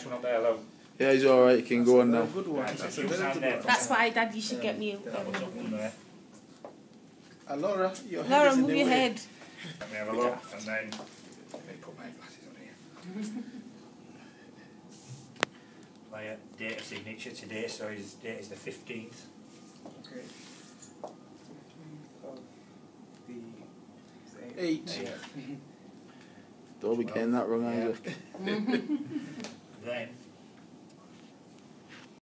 nice one up there, Yeah, he's alright, he can go on now. Good one. That's why, Dad, you should get me Uh, Laura, your head Laura, is move your head. Let me have a look, and then let me put my glasses on here. My date of signature today, so his date is the fifteenth. Okay. Of Eight. Don't be getting that wrong, either. Isaac.